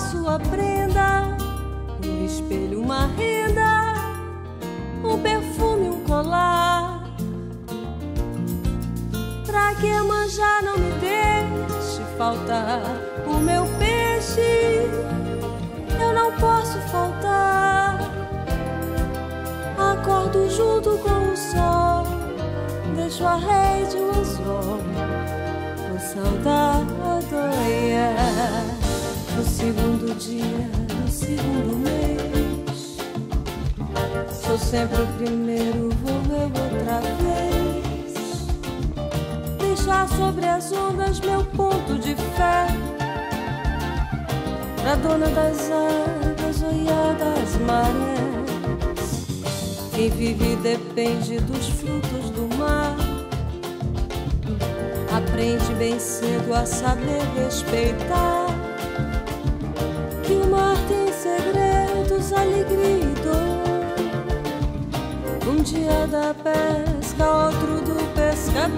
sua prenda, um espelho, uma renda, um perfume, um colar. Pra que manjar não me deixe faltar o meu peixe, eu não posso faltar. Acordo junto com o sol, deixo a rede o anzol, vou saudade. sempre o primeiro vou eu outra vez. Deixar sobre as ondas meu ponto de fé. Pra dona das águas, olhar das marés. Quem vive depende dos frutos do mar. Aprende bem cedo a saber respeitar Um dia da pesca, outro do pescador.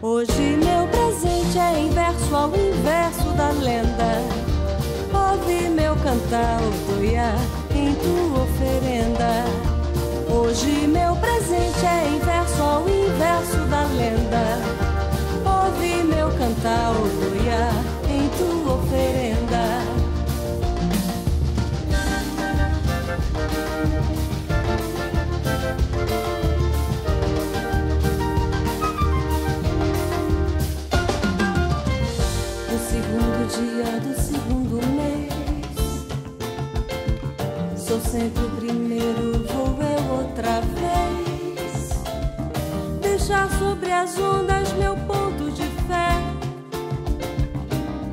Hoje meu presente é inverso ao inverso da lenda. Ouve meu cantar, o oh, sou sempre o primeiro, vou eu outra vez. Deixar sobre as ondas meu ponto de fé.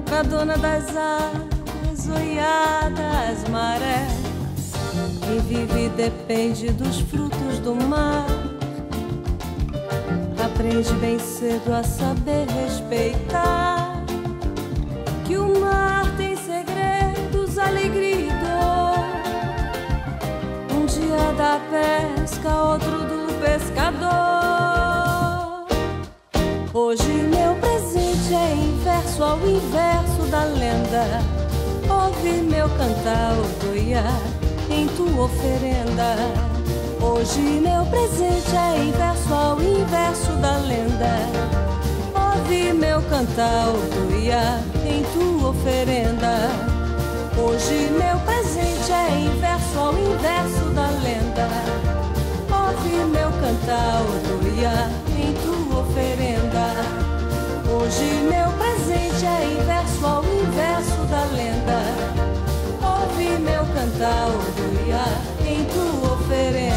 Pra dona das águas, oiadas, marés. Quem vive depende dos frutos do mar. Aprende bem cedo a saber respeitar que o da pesca, outro do pescador. Hoje meu presente é inverso ao inverso da lenda. Ouve meu cantar, odoia, em tua oferenda. Hoje meu presente é inverso ao inverso da lenda. Ouve meu cantar, odoia, em tua oferenda. Hoje meu presente é inverso ao inverso da lenda. Ouve meu cantar, odoia em tua oferenda. Hoje meu presente é inverso ao inverso da lenda. Ouve meu cantar, odoia em tua oferenda.